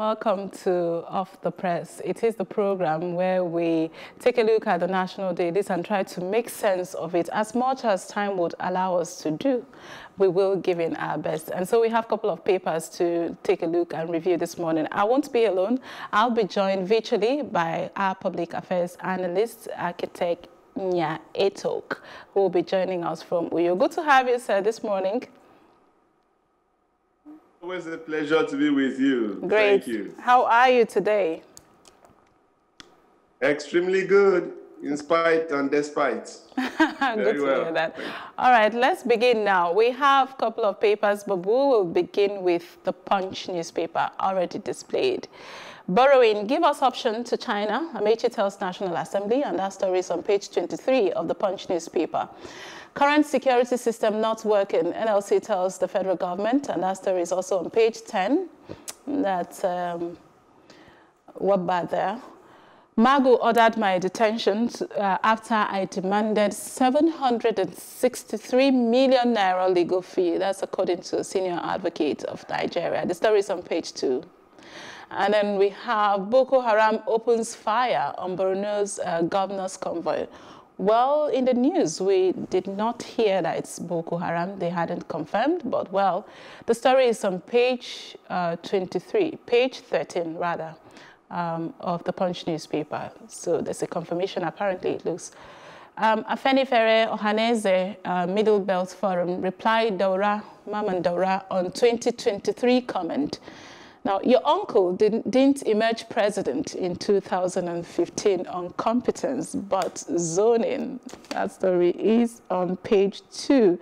Welcome to Off the Press. It is the program where we take a look at the national dailies and try to make sense of it as much as time would allow us to do. We will give in our best. And so we have a couple of papers to take a look and review this morning. I won't be alone. I'll be joined virtually by our public affairs analyst, architect Nya Etuk, who will be joining us from Uyo. Good to have you, sir, this morning. Always a pleasure to be with you. Great. Thank you. How are you today? Extremely good, in spite and despite. Good to well. hear that. All right, let's begin now. We have a couple of papers, but we will begin with the Punch newspaper already displayed. Borrowing, give us option to China, Amaechi tells National Assembly, and that story is on page 23 of the Punch newspaper. Current security system not working, NLC tells the federal government, and that story is also on page 10. that um, what bad there. Magu ordered my detention uh, after I demanded 763 million naira legal fee. That's according to a senior advocate of Nigeria. The story is on page two. And then we have Boko Haram opens fire on Borno's uh, governor's convoy. Well, in the news, we did not hear that it's Boko Haram. They hadn't confirmed, but well, the story is on page uh, 23, page 13 rather, um, of the Punch newspaper. So there's a confirmation, apparently it looks. Um, Afenifere Ohaneze uh, Middle Belt Forum replied Daura, Mamman Daura on 2023 comment now, your uncle didn't, didn't, emerge president in 2015 on competence, but zoning. That story is on page two.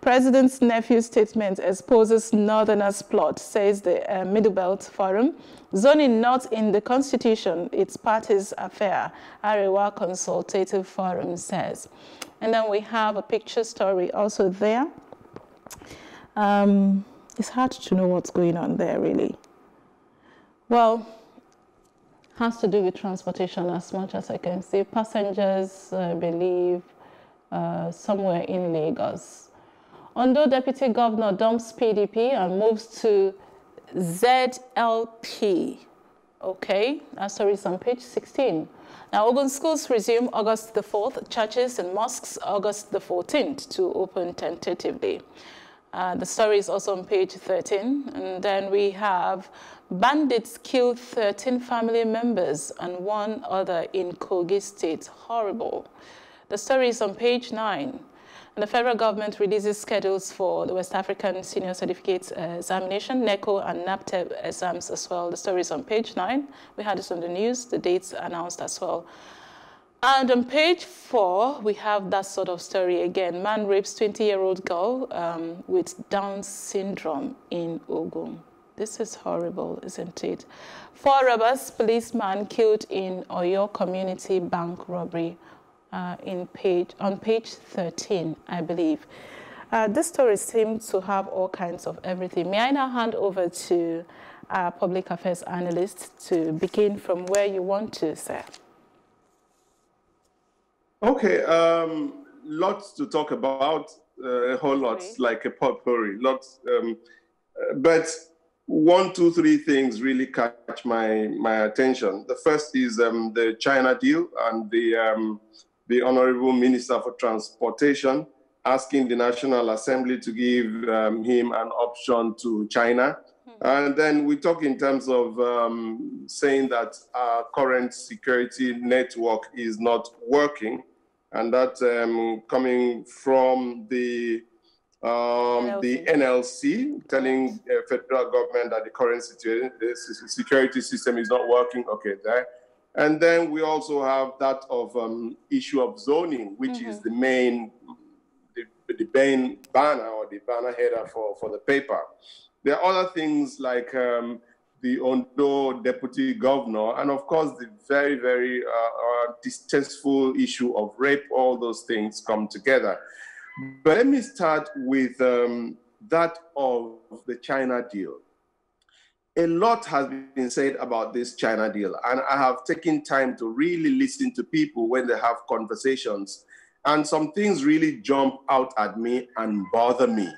President's nephew's statement exposes Northerners' plot, says the uh, Middle Belt Forum. Zoning not in the Constitution, it's party's affair, Arewa Consultative Forum says. And then we have a picture story also there. Um, it's hard to know what's going on there, really. Well, has to do with transportation as much as I can see. Passengers, believe, uh, somewhere in Lagos. Ondo Deputy Governor dumps PDP and moves to ZLP. Okay, that story is on page 16. Now, Ogun schools resume August the 4th, churches and mosques August the 14th to open tentatively. Uh, the story is also on page 13. And then we have bandits kill 13 family members and one other in Kogi State. Horrible. The story is on page 9. And the federal government releases schedules for the West African Senior Certificate uh, Examination, NECO and NABTEB exams as well. The story is on page 9. We had this on the news, the dates announced as well. And on page four, we have that sort of story again. Man rapes 20-year-old girl um, with Down syndrome in Ogun. This is horrible, isn't it? Four robbers, policeman killed in Oyo community bank robbery uh, in page, on page 13, I believe. Uh, this story seems to have all kinds of everything. May I now hand over to our public affairs analyst to begin from where you want to, sir? Okay, um, lots to talk about, uh, a whole lot, like a potpourri, lots. Um, uh, but one, two, three things really catch my, my attention. The first is um, the China deal and the, um, the Honorable Minister for Transportation asking the National Assembly to give um, him an option to China. And then we talk in terms of um, saying that our current security network is not working and that um, coming from the um, the NLC telling the federal government that the current situation, the security system is not working. Okay, there. And then we also have that of um, issue of zoning, which mm-hmm. is the main the, the main banner or the banner header for, for the paper. There are other things like um, the Ondo deputy governor, and of course the very, very uh, uh, distasteful issue of rape, all those things come together. But let me start with um, that of the China deal. A lot has been said about this China deal, and I have taken time to really listen to people when they have conversations, and some things really jump out at me and bother me.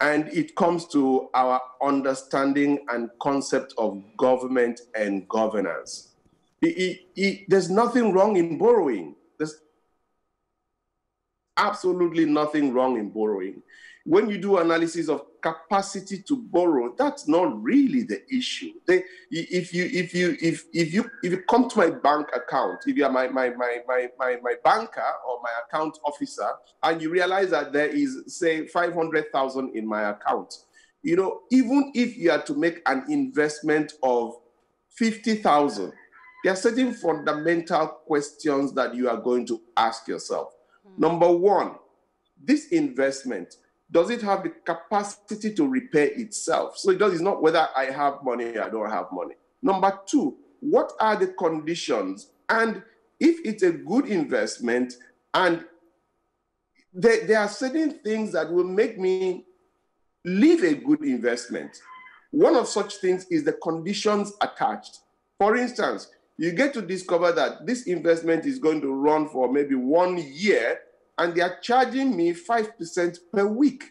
and it comes to our understanding and concept of government and governance. It, it, there's nothing wrong in borrowing. There's absolutely nothing wrong in borrowing. When you do analysis of capacity to borrow, that's not really the issue. They, if you if you if if you if you come to my bank account, if you are my my my my my, my banker or my account officer, and you realize that there is say five hundred thousand in my account, you know, even if you are to make an investment of fifty thousand, there are certain fundamental questions that you are going to ask yourself. Number one, this investment does it have the capacity to repair itself? So it does, it's not whether I have money or I don't have money. Number two, what are the conditions? And if it's a good investment, and there, there are certain things that will make me leave a good investment. One of such things is the conditions attached. For instance, you get to discover that this investment is going to run for maybe one year and they are charging me 5% per week.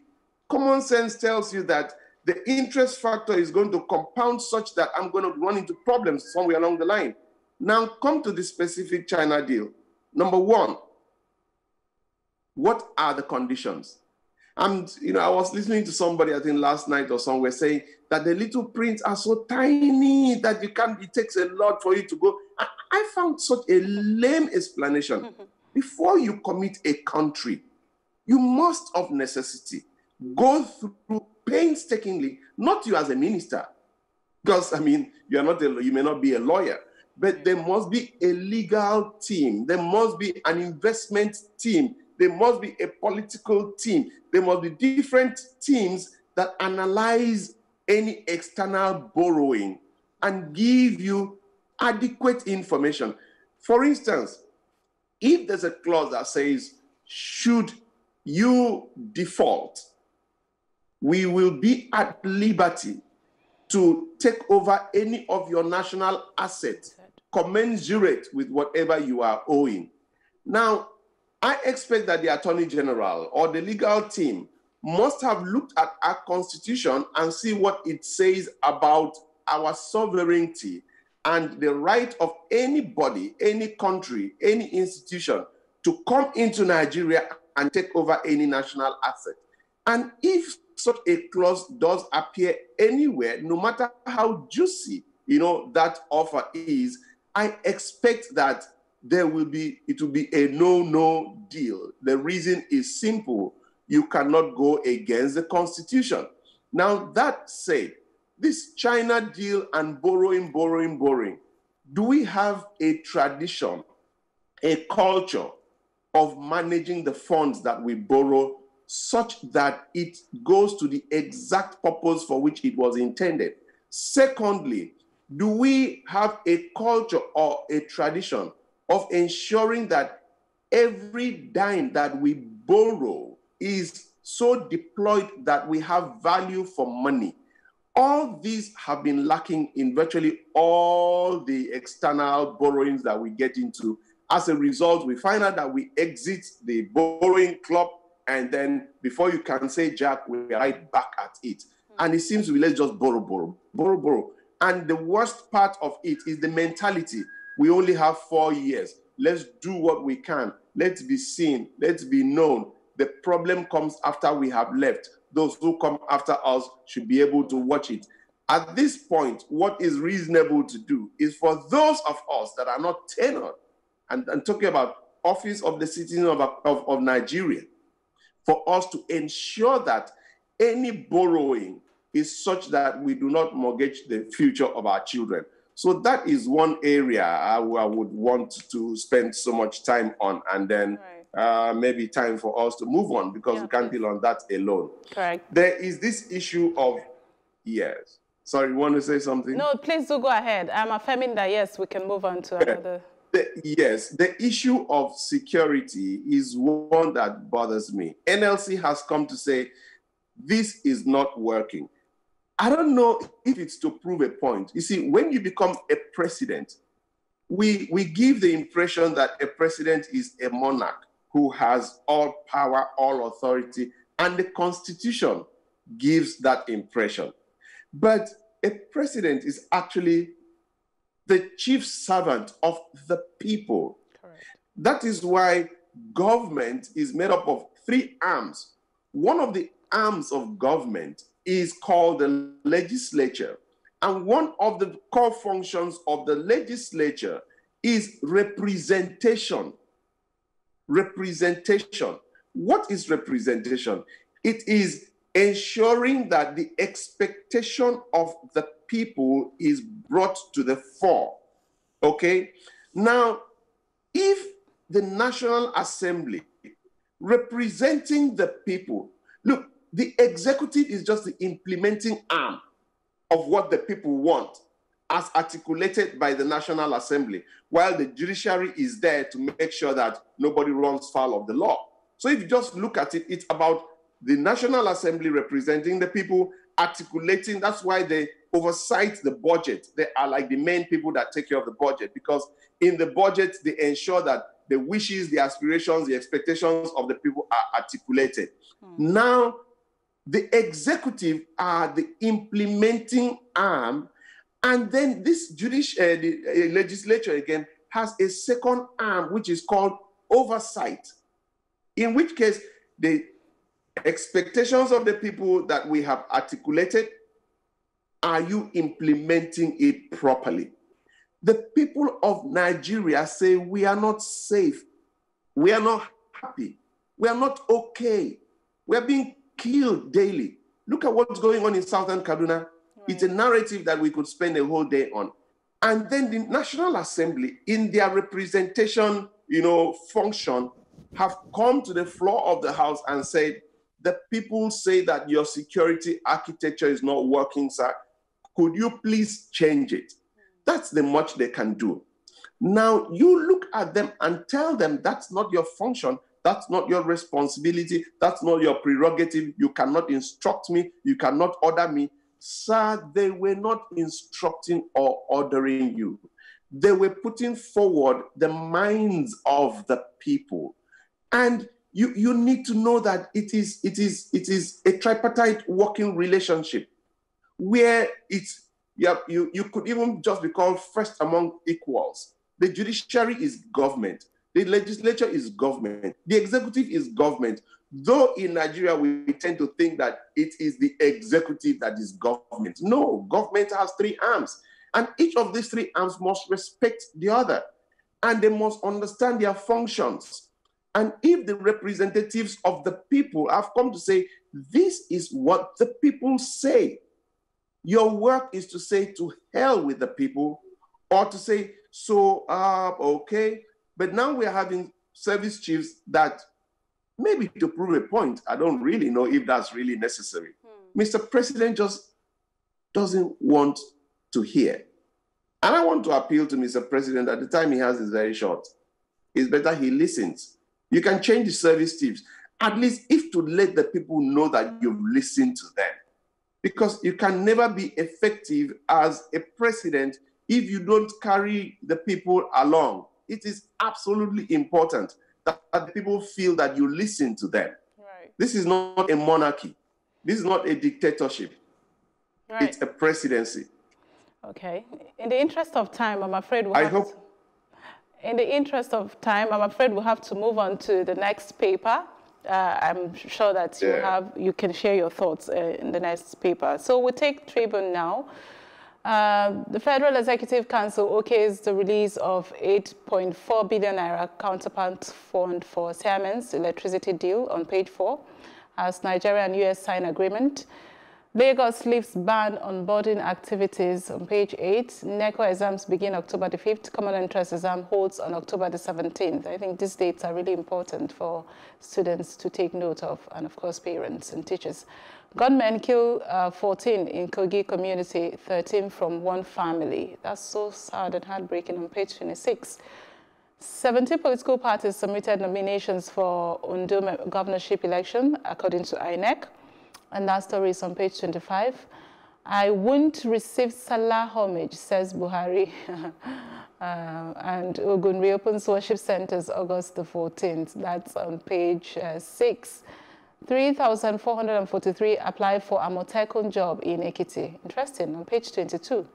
Common sense tells you that the interest factor is going to compound such that I'm going to run into problems somewhere along the line. Now, come to the specific China deal. Number one, what are the conditions? And you know, I was listening to somebody, I think last night or somewhere, saying that the little prints are so tiny that you can't, it takes a lot for you to go. I, I found such a lame explanation. before you commit a country, you must of necessity go through painstakingly, not you as a minister, because I mean, you are not a, you may not be a lawyer, but there must be a legal team, there must be an investment team, there must be a political team, there must be different teams that analyze any external borrowing and give you adequate information. For instance, if there's a clause that says, should you default, we will be at liberty to take over any of your national assets commensurate with whatever you are owing. Now, I expect that the Attorney General or the legal team must have looked at our constitution and see what it says about our sovereignty and the right of anybody, any country, any institution to come into Nigeria and take over any national asset. And if such a clause does appear anywhere, no matter how juicy you know that offer is, I expect that there will be it will be a no-no deal. The reason is simple: you cannot go against the constitution. Now that said, this China deal and borrowing, borrowing, borrowing, do we have a tradition, a culture of managing the funds that we borrow such that it goes to the exact purpose for which it was intended? Secondly, do we have a culture or a tradition of ensuring that every dime that we borrow is so deployed that we have value for money? All these have been lacking in virtually all the external borrowings that we get into. As a result, we find out that we exit the borrowing club, and then before you can say Jack, we're right back at it. Mm-hmm. And it seems to be let's just borrow, borrow, borrow, borrow. And the worst part of it is the mentality. We only have four years. Let's do what we can. Let's be seen. Let's be known. The problem comes after we have left those who come after us should be able to watch it. At this point, what is reasonable to do is for those of us that are not tenured, and, and talking about office of the citizen of, of, of Nigeria, for us to ensure that any borrowing is such that we do not mortgage the future of our children. So that is one area I, I would want to spend so much time on, and then right uh, maybe time for us to move on because yeah, we can't deal on that alone. Correct. There is this issue of yes. Sorry, you want to say something? No, please do go ahead. I'm affirming that yes, we can move on to another. The, yes, the issue of security is one that bothers me. NLC has come to say this is not working. I don't know if it's to prove a point. You see, when you become a president, we, we give the impression that a president is a monarch who has all power, all authority, and the Constitution gives that impression. But a president is actually the chief servant of the people. Correct. That is why government is made up of three arms. One of the arms of government is called the legislature. And one of the core functions of the legislature is representation. Representation. What is representation? It is ensuring that the expectation of the people is brought to the fore. Okay? Now, if the National Assembly representing the people, look, the executive is just the implementing arm of what the people want as articulated by the National Assembly, while the judiciary is there to make sure that nobody runs foul of the law. So if you just look at it, it's about the National Assembly representing the people, articulating, that's why they oversight the budget. They are like the main people that take care of the budget because in the budget, they ensure that the wishes, the aspirations, the expectations of the people are articulated. Hmm. Now, the executive are the implementing arm, and then this judicial uh, the, uh, legislature again has a second arm which is called oversight. In which case, the expectations of the people that we have articulated, are you implementing it properly? The people of Nigeria say we are not safe, we are not happy, we are not okay, we are being killed daily. Look at what's going on in southern Kaduna. Right. It's a narrative that we could spend a whole day on. And then the National Assembly, in their representation, you know, function, have come to the floor of the House and said, the people say that your security architecture is not working, sir. Could you please change it? That's the much they can do. Now you look at them and tell them that's not your function. That's not your responsibility. That's not your prerogative. You cannot instruct me. You cannot order me. Sir, they were not instructing or ordering you. They were putting forward the minds of the people. And you, you need to know that it is, it, is, it is a tripartite working relationship where it's, you, you, you could even just be called first among equals. The judiciary is government. The legislature is government. The executive is government. Though in Nigeria, we tend to think that it is the executive that is government. No, government has three arms. And each of these three arms must respect the other. And they must understand their functions. And if the representatives of the people have come to say, this is what the people say, your work is to say to hell with the people or to say, so, uh, okay, but now we're having service chiefs that maybe to prove a point, I don't really know if that's really necessary. Hmm. Mr. President just doesn't want to hear. And I want to appeal to Mr. President that the time he has is very short. It's better he listens. You can change the service chiefs, at least if to let the people know that you've listened to them. Because you can never be effective as a president if you don't carry the people along it is absolutely important that, that people feel that you listen to them. Right. This is not a monarchy. This is not a dictatorship. Right. It's a presidency. Okay. In the interest of time, I'm afraid we'll I hope. To, in the interest of time, I'm afraid we'll have to move on to the next paper. Uh, I'm sure that you yeah. have you can share your thoughts uh, in the next paper. So we'll take Tribune now. Uh, the Federal Executive Council okays the release of 8.4 billion naira counterpart fund for Siemens electricity deal on page 4 as Nigeria and US sign agreement. Lagos lifts ban on boarding activities on page 8. NECO exams begin October the 5th. Common entrance exam holds on October the 17th. I think these dates are really important for students to take note of and, of course, parents and teachers. Gunmen kill uh, 14 in Kogi community, 13 from one family. That's so sad and heartbreaking on page 26. 70 political parties submitted nominations for Ondo governorship election, according to INEC. And that story is on page 25. I won't receive Salah homage, says Buhari. uh, and Ogun reopens worship centers August the 14th. That's on page uh, 6. 3,443 apply for a Amotekun job in Ekiti. Interesting, on page 22.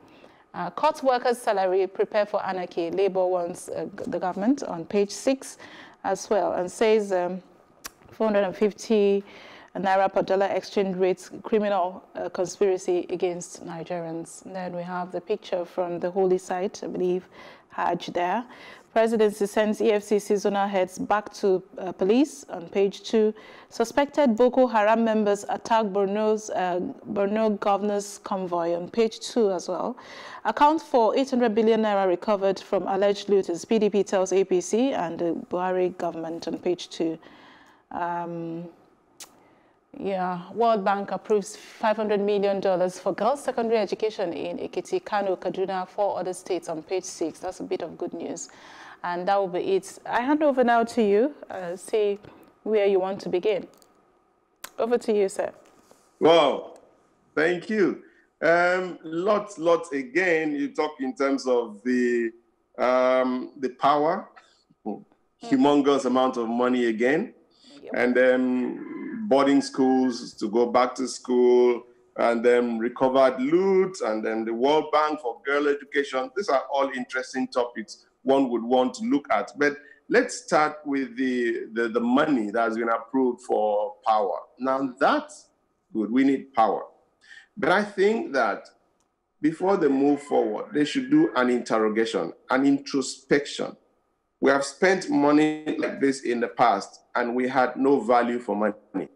Uh, court workers' salary, prepare for anarchy. Labour wants uh, the government on page 6 as well and says um, 450 naira per exchange rates, criminal uh, conspiracy against Nigerians. And then we have the picture from the holy site, I believe, Hajj there. Presidency sends EFCC zonal heads back to uh, police on page two. Suspected Boko Haram members attack Borno's, uh, Borno governor's convoy on page two as well. Account for 800 billion naira recovered from alleged looters. PDP tells APC and the Buhari government on page two. Um, yeah, World Bank approves $500 million for girls' secondary education in Ekiti, Kano, Kaduna, four other states on page six. That's a bit of good news. And that will be it. I hand over now to you, uh, see where you want to begin. Over to you, sir. Wow, thank you. Um, lots, lots again, you talk in terms of the, um, the power, humongous amount of money again. Yep. And then boarding schools to go back to school, and then recovered loot, and then the World Bank for girl education. These are all interesting topics one would want to look at. But let's start with the, the, the money that has been approved for power. Now that's good. We need power. But I think that before they move forward, they should do an interrogation, an introspection. We have spent money like this in the past and we had no value for money.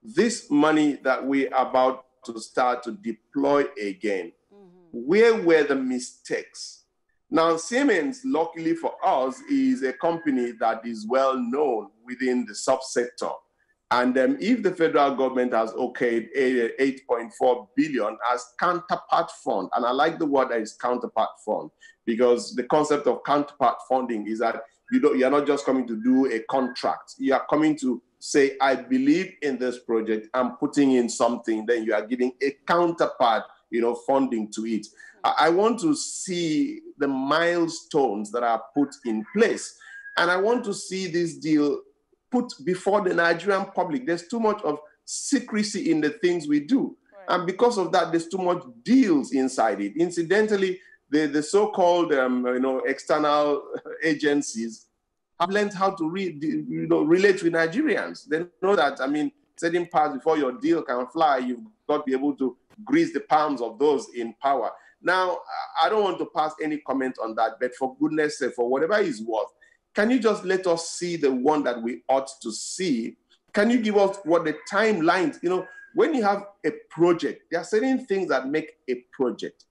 This money that we are about to start to deploy again, mm-hmm. where were the mistakes? Now, Siemens, luckily for us, is a company that is well known within the subsector. And um, if the federal government has okayed 8.4 billion as counterpart fund, and I like the word that is counterpart fund, because the concept of counterpart funding is that you don't, you're not just coming to do a contract. You are coming to say, I believe in this project, I'm putting in something, then you are giving a counterpart, you know, funding to it. I want to see the milestones that are put in place. And I want to see this deal put before the Nigerian public. There's too much of secrecy in the things we do. Right. And because of that, there's too much deals inside it. Incidentally, the, the so-called um, you know, external agencies have learned how to read, you know, relate with Nigerians. They know that, I mean, certain parts before your deal can fly, you've got to be able to grease the palms of those in power. Now, I don't want to pass any comment on that, but for goodness sake, for whatever is worth, can you just let us see the one that we ought to see? Can you give us what the timelines, you know, when you have a project, there are certain things that make a project.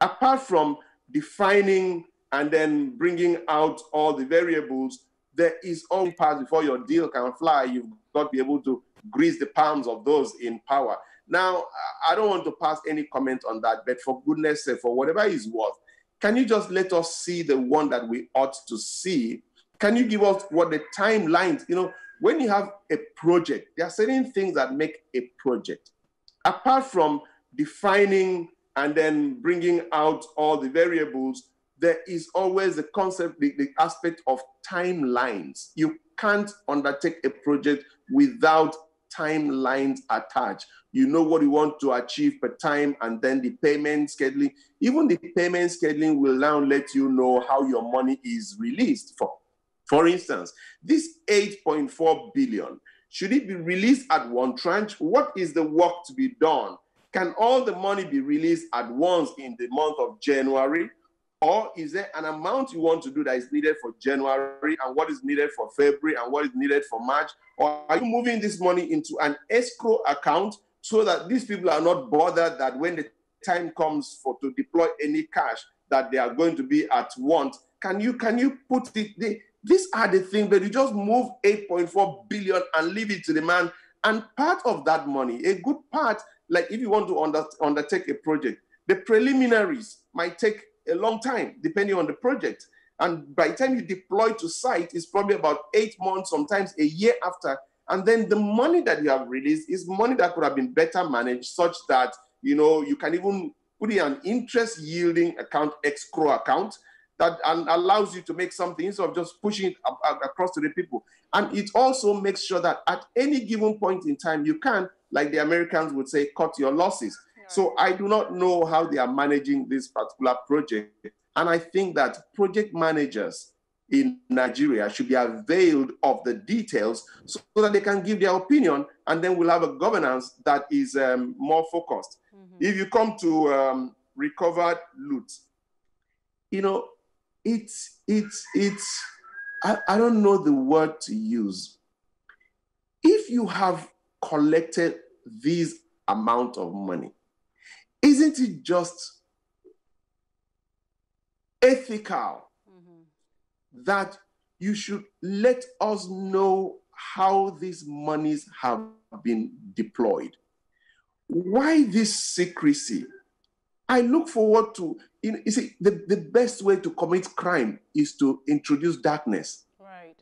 Apart from defining and then bringing out all the variables, there is all part before your deal can fly. You've got to be able to grease the palms of those in power. Now, I don't want to pass any comment on that, but for goodness sake, for whatever is worth, can you just let us see the one that we ought to see? Can you give us what the timelines, you know, when you have a project, there are certain things that make a project. Apart from defining and then bringing out all the variables, there is always the concept, the, the aspect of timelines. You can't undertake a project without timelines attached. You know what you want to achieve per time, and then the payment scheduling. Even the payment scheduling will now let you know how your money is released. For, for instance, this 8.4 billion, should it be released at one tranche? What is the work to be done? Can all the money be released at once in the month of January? Or is there an amount you want to do that is needed for January and what is needed for February and what is needed for March? Or are you moving this money into an escrow account so that these people are not bothered that when the time comes for to deploy any cash that they are going to be at want? Can you can you put it? The, these are the things, but you just move 8.4 billion and leave it to the man. And part of that money, a good part, like if you want to under, undertake a project, the preliminaries might take a long time, depending on the project. And by the time you deploy to site, it's probably about eight months, sometimes a year after. And then the money that you have released is money that could have been better managed, such that you know you can even put in an interest yielding account, escrow account, that allows you to make something instead of just pushing it across to the people. And it also makes sure that at any given point in time, you can, like the Americans would say, cut your losses. So I do not know how they are managing this particular project. And I think that project managers in Nigeria should be availed of the details so that they can give their opinion and then we'll have a governance that is um, more focused. Mm-hmm. If you come to um, recovered loot, you know, it's, it's, it's, I, I don't know the word to use. If you have collected this amount of money, isn't it just ethical mm-hmm. that you should let us know how these monies have been deployed. Why this secrecy? I look forward to, you, you see, the, the best way to commit crime is to introduce darkness. Right.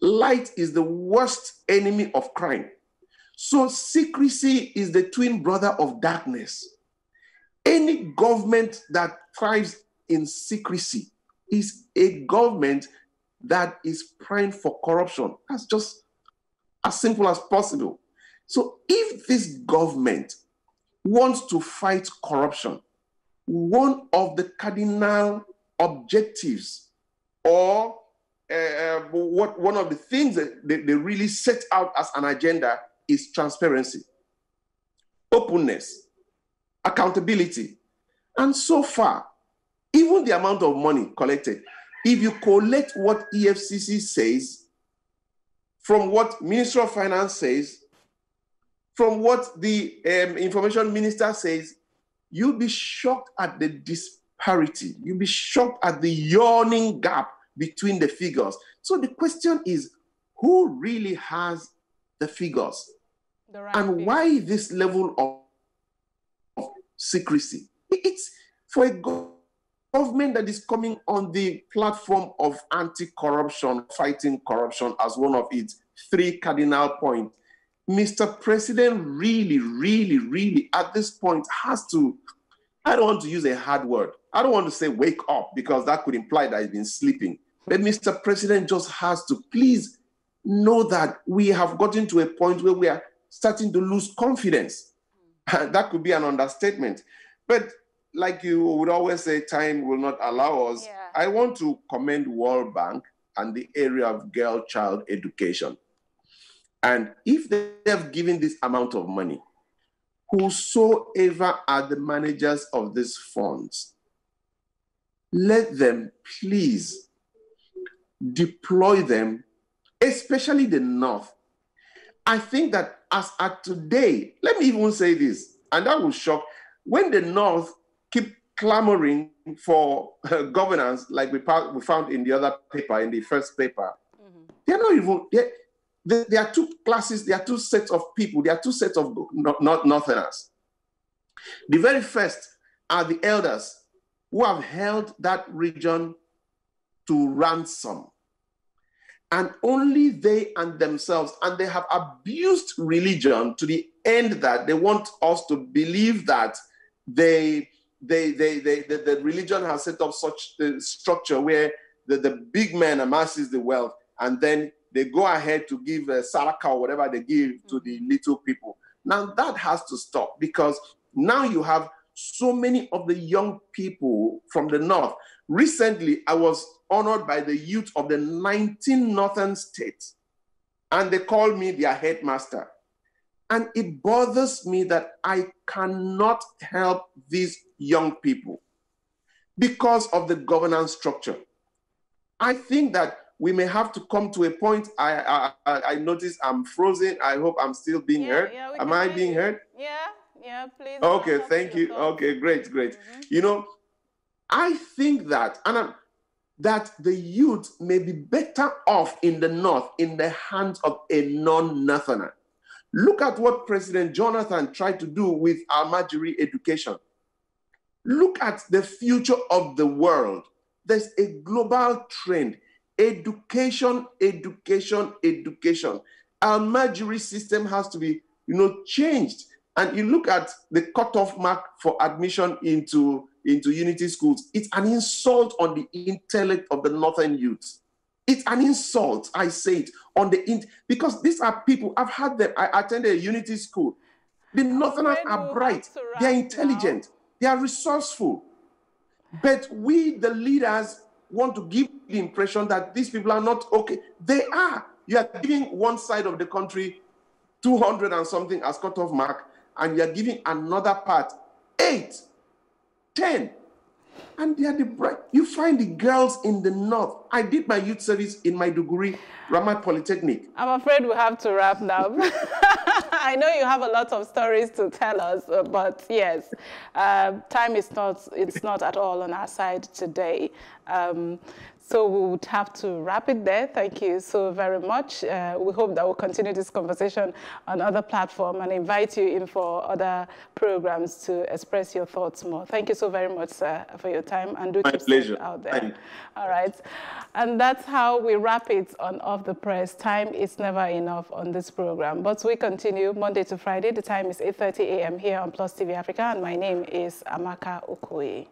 Light is the worst enemy of crime. So secrecy is the twin brother of darkness. Any government that thrives in secrecy is a government that is prime for corruption. That's just as simple as possible. So if this government wants to fight corruption, one of the cardinal objectives or uh, what one of the things that they, they really set out as an agenda is transparency, openness, accountability. And so far, even the amount of money collected, if you collect what EFCC says from what Minister of Finance says, from what the um, information minister says, you'll be shocked at the disparity. You'll be shocked at the yawning gap between the figures. So the question is, who really has the figures? The right and figure. why this level of, of secrecy? It's for a government that is coming on the platform of anti-corruption, fighting corruption as one of its three cardinal points, Mr. President really, really, really at this point has to, I don't want to use a hard word. I don't want to say wake up because that could imply that he's been sleeping. But Mr. President just has to please know that we have gotten to a point where we are starting to lose confidence. that could be an understatement. But like you would always say, time will not allow us. Yeah. I want to commend World Bank and the area of girl child education. And if they have given this amount of money, whosoever are the managers of these funds, let them please deploy them, especially the North. I think that as at today, let me even say this, and that will shock. When the North keep clamoring for uh, governance, like we, we found in the other paper, in the first paper, mm-hmm. they're not even, they're, they, there are two classes, there are two sets of people, there are two sets of not, Northerners. The very first are the elders who have held that region to ransom. And only they and themselves, and they have abused religion to the end that they want us to believe that they they, they, they, the, the religion has set up such a structure where the, the big man amasses the wealth and then they go ahead to give a saraka or whatever they give to the mm-hmm. little people. Now that has to stop because now you have so many of the young people from the north. Recently, I was honored by the youth of the 19 northern states, and they called me their headmaster. And it bothers me that I cannot help these young people because of the governance structure. I think that we may have to come to a point. I I, I notice I'm frozen. I hope I'm still being yeah, heard. Yeah, Am I being you. heard? Yeah, yeah, please. Okay, thank you. Okay, great, great. Mm-hmm. You know, I think that, and I'm, that the youth may be better off in the north in the hands of a non-northerner. Look at what President Jonathan tried to do with Almajiri education. Look at the future of the world. There's a global trend. Education, education, education. Our Almajiri system has to be, you know, changed. and you look at the cutoff mark for admission into, into unity schools, it's an insult on the intellect of the northern youth. It's an insult, I say it, on the in because these are people, I've had them, I attended a unity school. The northerners are bright, they're intelligent, now. they are resourceful. But we, the leaders, want to give the impression that these people are not okay. They are. You are giving one side of the country 200 and something as cutoff mark, and you're giving another part eight, ten, and they are the bright. You find the girls in the north. I did my youth service in Maiduguri, Ramat Polytechnic. I'm afraid we have to wrap now. I know you have a lot of stories to tell us, uh, but yes, uh, time is not, it's not at all on our side today. Um, so we would have to wrap it there. Thank you so very much. Uh, we hope that we'll continue this conversation on other platforms and invite you in for other programs to express your thoughts more. Thank you so very much, sir, for your time and do My keep pleasure. out there. All right. And that's how we wrap it on Off the Press. Time is never enough on this program, but we continue Monday to Friday. The time is 8.30 a.m. here on Plus TV Africa, and my name is Amaka Okoye.